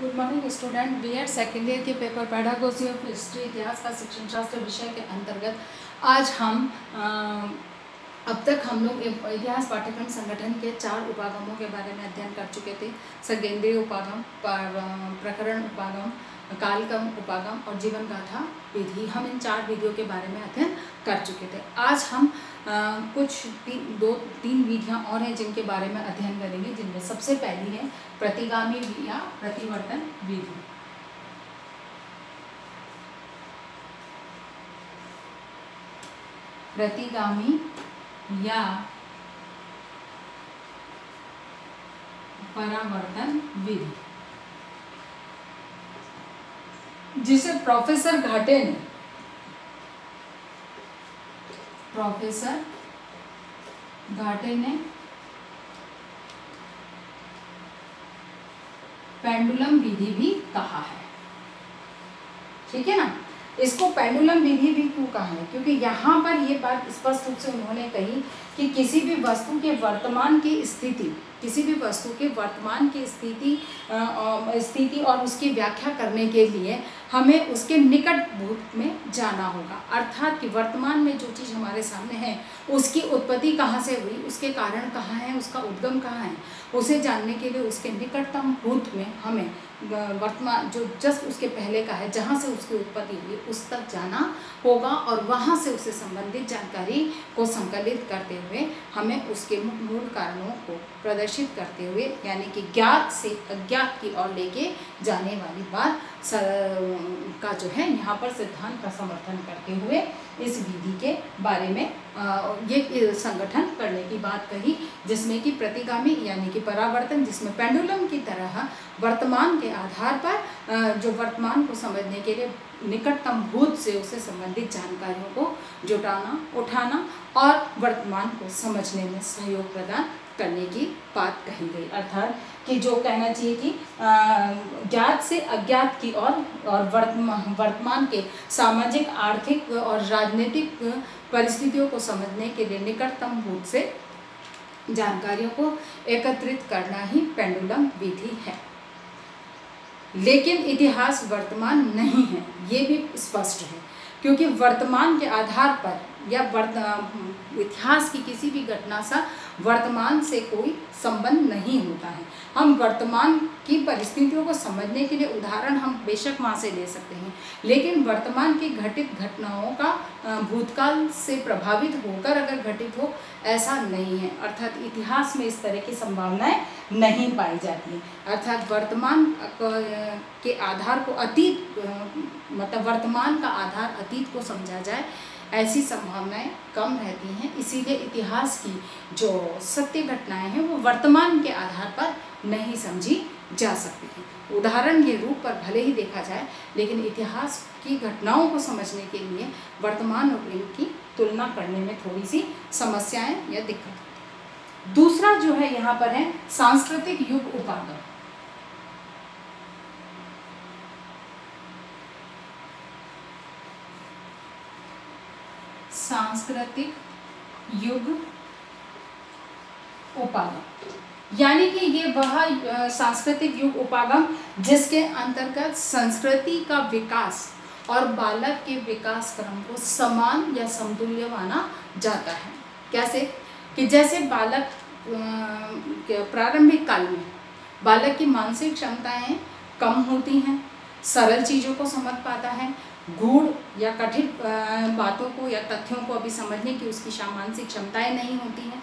Good morning student B Ed second year के paper pedagogy of history इतिहास का शिक्षण शास्त्र विषय के अंतर्गत आज हम आ, अब तक हम लोग इतिहास पाठ्यक्रम संगठन के चार उपागमों के बारे में अध्ययन कर चुके थे। सगेंद्रीय उपागम प्रकरण उपागम कालकम उपागम और जीवन गाथा विधि। हम इन चार विधियों के बारे में अध्ययन कर चुके थे। आज हम अ, कुछ तीन दो तीन विधियाँ और हैं जिनके बारे में अध्ययन करेंगे जिनमें सबसे पहली है प्रतिगामी या प्रतिवर्तन विधि। प्रतिगामी या परावर्तन विधि। जिसे प्रोफेसर घाटे ने, प्रोफेसर घाटे ने पेंडुलम विधि भी कहा है। ठीक है ना? इसको पेंडुलम विधि भी क्यों कहा है? क्योंकि यहाँ पर ये बात स्पष्ट रूप से उन्होंने कही कि किसी भी वस्तु के वर्तमान की स्थिति, किसी भी वस्तु के वर्तमान की स्थिति स्थिति और उसकी व्याख्या करने के लिए हमें उसके निकट भूत में जाना होगा। अर्थात कि वर्तमान में जो चीज़ हमारे सामने है, उसकी उत्पत्ति कहाँ से हुई, उसके कारण कहाँ है, उसका उद्गम कहाँ है, उसे जानने के लिए उसके निकटतम भूत में हमें वर्तमान जो जस्ट उसके पहले का है, जहाँ से उसकी उत्पत्ति हुई, उस तक जाना होगा और वहाँ से उससे संबंधित जानकारी को संकलित करते हुए हमें उसके मूल कारणों को प्रदर्शित करते हुए, यानी कि ज्ञात से अज्ञात की ओर लेके जाने वाली बात का जो है, यहाँ पर सिद्धांत का समर्थन करते हुए इस विधि के बारे में ये संगठन करने की बात कही, जिसमें कि प्रतिगामी यानी कि परावर्तन, जिसमें पेंडुलम की तरह वर्तमान के आधार पर जो वर्तमान को समझने के लिए निकटतम भूत से उसे संबंधित जानकारियों को जुटाना, उठाना और वर्तमान को समझने में सहयोग प्रदान करने की बात कही गई अर्थात कि जो कहना चाहिए कि ज्ञात से अज्ञात की और, और वर्तमान वर्तमान के सामाजिक आर्थिक और राजनीतिक परिस्थितियों को समझने के लिए निकटतम भूत से जानकारियों को एकत्रित करना ही पेंडुलम विधि है। लेकिन इतिहास वर्तमान नहीं है ये भी स्पष्ट है क्योंकि वर्तमान के आधार पर या वर्त इतिहास की किसी भी घटना सा वर्तमान से कोई संबंध नहीं होता है। हम वर्तमान की परिस्थितियों को समझने के लिए उदाहरण हम बेशक वहाँ से ले सकते हैं, लेकिन वर्तमान की घटित घटनाओं का भूतकाल से प्रभावित होकर अगर घटित हो, ऐसा नहीं है। अर्थात इतिहास में इस तरह की संभावनाएँ नहीं पाई जाती अर्थात वर्तमान के आधार को अतीत मतलब वर्तमान का आधार अतीत को समझा जाए ऐसी संभावनाएँ कम रहती हैं। इसीलिए इतिहास की जो सत्य घटनाएँ हैं, वो वर्तमान के आधार पर नहीं समझी जा सकती हैं। उदाहरण के रूप पर भले ही देखा जाए, लेकिन इतिहास की घटनाओं को समझने के लिए वर्तमान और इनकी तुलना करने में थोड़ी सी समस्याएँ या दिक्कत दूसरा जो है, यहाँ पर है सांस्कृतिक युग उपागम। सांस्कृतिक युग उपागम। यानी कि ये वह सांस्कृतिक युग उपागम जिसके अंतर्गत संस्कृति का विकास और बालक के विकास क्रम को समान या समतुल्य माना जाता है। कैसे? कि जैसे बालक प्रारंभिक काल में बालक की मानसिक क्षमताएँ कम होती हैं सरल चीज़ों को समझ पाता है, गूढ़ या कठिन बातों को या तथ्यों को अभी समझने की उसकी मानसिक क्षमताएँ नहीं होती हैं।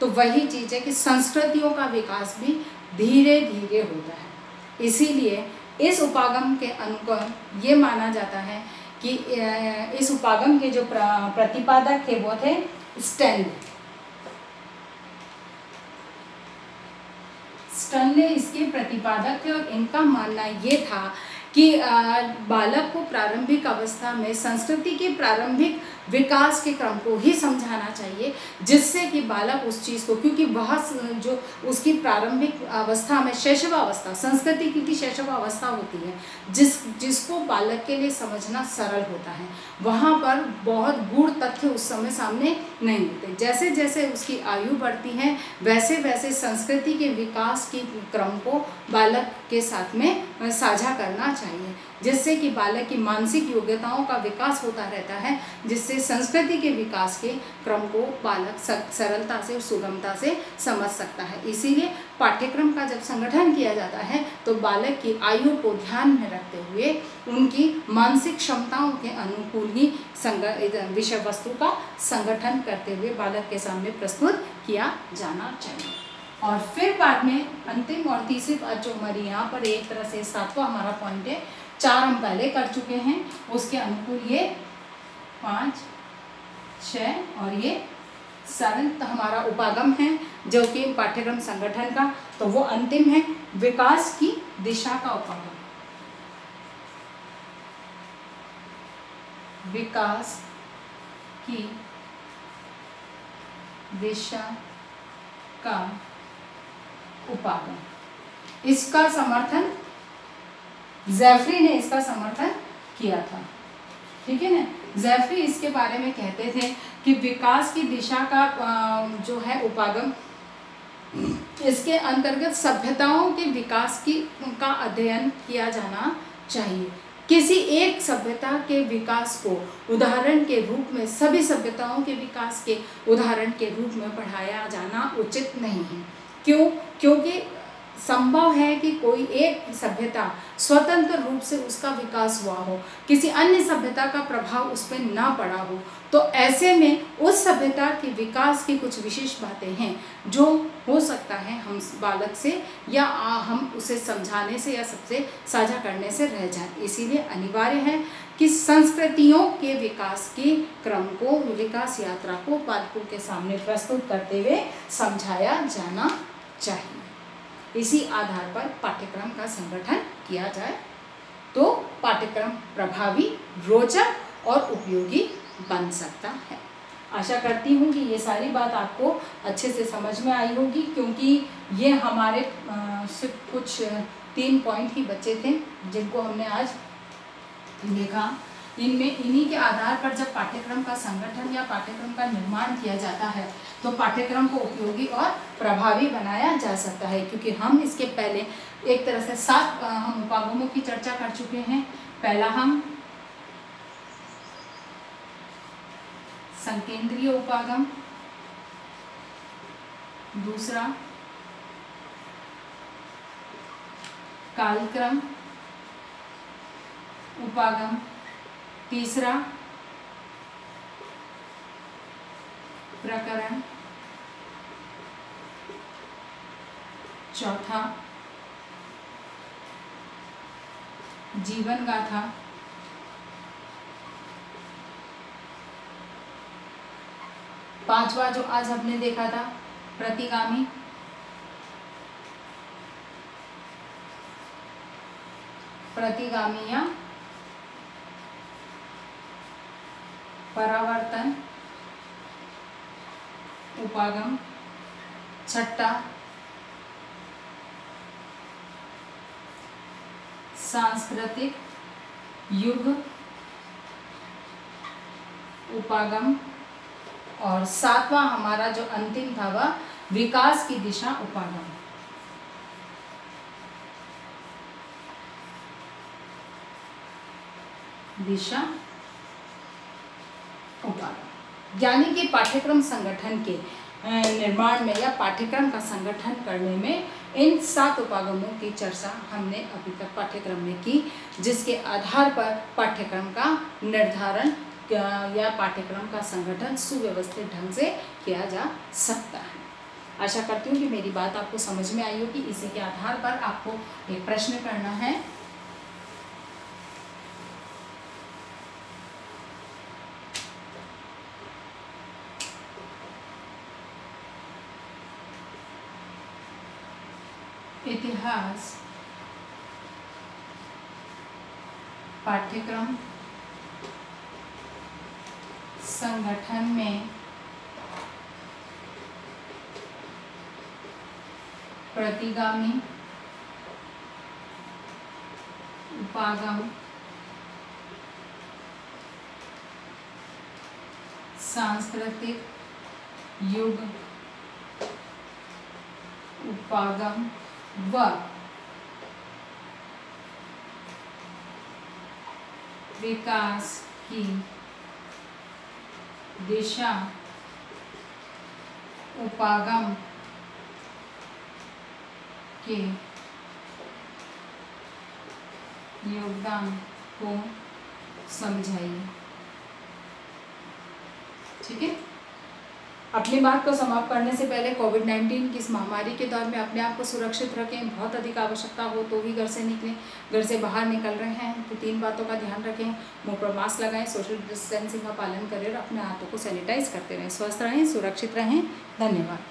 तो वही चीज़ है कि संस्कृतियों का विकास भी धीरे धीरे होता है। इसीलिए इस उपागम के अनुगम ये माना जाता है कि इस उपागम के जो प्रतिपादक थे वो थे स्टैनली स्टनले इसके प्रतिपादक थे और इनका मानना ये था कि बालक को प्रारंभिक अवस्था में संस्कृति के प्रारंभिक विकास के क्रम को ही समझाना चाहिए, जिससे कि बालक उस चीज़ को, क्योंकि वह जो उसकी प्रारंभिक अवस्था में शैशवावस्था संस्कृति की शैशवावस्था होती है, जिस, जिसको बालक के लिए समझना सरल होता है। वहाँ पर बहुत गूढ़ तथ्य उस समय सामने नहीं होते। जैसे जैसे उसकी आयु बढ़ती है, वैसे वैसे संस्कृति के विकास के क्रम को बालक के साथ में साझा करना चाहिए, जिससे कि बालक की मानसिक योग्यताओं का विकास होता रहता है, जिससे संस्कृति के विकास के क्रम को बालक सरलता से सुगमता से समझ सकता है। इसीलिए पाठ्यक्रम का जब संगठन किया जाता है तो बालक की आयु को ध्यान में रखते हुए उनकी मानसिक क्षमताओं के अनुकूल ही विषय वस्तु का संगठन करते हुए बालक के सामने प्रस्तुत किया जाना चाहिए। और फिर बाद में अंतिम और तीसरी बात जो हमारी यहाँ पर एक तरह से सातवां हमारा पॉइंट है, चार हम पहले कर चुके हैं, उसके अनुकूल ये पाँच, छ और ये सेवंथ हमारा उपागम है जो कि पाठ्यक्रम संगठन का तो वो अंतिम है विकास की दिशा का उपागम। विकास की दिशा का उपागम। इसका समर्थन, जैफरी ने इसका समर्थन किया था। ठीक है ना? जैफरी इसके बारे में कहते थे कि विकास की दिशा का जो है उपागम, इसके अंतर्गत सभ्यताओं के विकास की, का अध्ययन किया जाना चाहिए। किसी एक सभ्यता के विकास को उदाहरण के रूप में, सभी सभ्यताओं के विकास के उदाहरण के रूप में पढ़ाया जाना उचित नहीं है। क्यों? क्योंकि संभव है कि कोई एक सभ्यता स्वतंत्र रूप से उसका विकास हुआ हो, किसी अन्य सभ्यता का प्रभाव उस पर ना पड़ा हो तो ऐसे में उस सभ्यता के विकास की कुछ विशेष बातें हैं जो हो सकता है हम बालक से या हम उसे समझाने से या सबसे साझा करने से रह जाए। इसीलिए अनिवार्य है कि संस्कृतियों के विकास के क्रम को, विकास यात्रा को बालकों के सामने प्रस्तुत करते हुए समझाया जाना चाहिए। इसी आधार पर पाठ्यक्रम का संगठन किया जाए तो पाठ्यक्रम प्रभावी, रोचक और उपयोगी बन सकता है। आशा करती हूँ कि ये सारी बात आपको अच्छे से समझ में आई होगी, क्योंकि ये हमारे सिर्फ़ कुछ तीन पॉइंट ही बच्चे थे, जिनको हमने आज देखा। इनमें, इन्हीं के आधार पर जब पाठ्यक्रम का संगठन या पाठ्यक्रम का निर्माण किया जाता है तो पाठ्यक्रम को उपयोगी और प्रभावी बनाया जा सकता है, क्योंकि हम इसके पहले एक तरह से सात हम उपागमों की चर्चा कर चुके हैं। पहला हम संकेंद्रीय उपागम, दूसरा कालक्रम उपागम तीसरा प्रकरण चौथा जीवन गाथा पांचवा जो आज हमने देखा था प्रतिगामी। प्रतिगामी या परावर्तन, उपागम छठा सांस्कृतिक युग, उपागम और सातवां हमारा जो अंतिम था वह विकास की दिशा उपागम। दिशा यानी कि पाठ्यक्रम संगठन के निर्माण में या पाठ्यक्रम का संगठन करने में इन सात उपागमों की चर्चा हमने अभी तक पाठ्यक्रम में की, जिसके आधार पर पाठ्यक्रम का निर्धारण या पाठ्यक्रम का संगठन सुव्यवस्थित ढंग से किया जा सकता है। आशा करती हूँ कि मेरी बात आपको समझ में आई होगी। इसी के आधार पर आपको एक प्रश्न करना है। इतिहास पाठ्यक्रम संगठन में प्रतिगामी उपागम सांस्कृतिक युग उपागम व। विकास की दिशा उपागम के योगदान को समझाइए। ठीक है? अपनी बात को समाप्त करने से पहले कोविड नाइन्टीन की इस महामारी के दौर में अपने आप को सुरक्षित रखें। बहुत अधिक आवश्यकता हो तो ही घर से निकलें। घर से बाहर निकल रहे हैं तो तीन बातों का ध्यान रखें। मुँह पर मास्क लगाएँ सोशल डिस्टेंसिंग का पालन करें और अपने हाथों को सैनिटाइज करते रहें। स्वस्थ रहें, सुरक्षित रहें। धन्यवाद।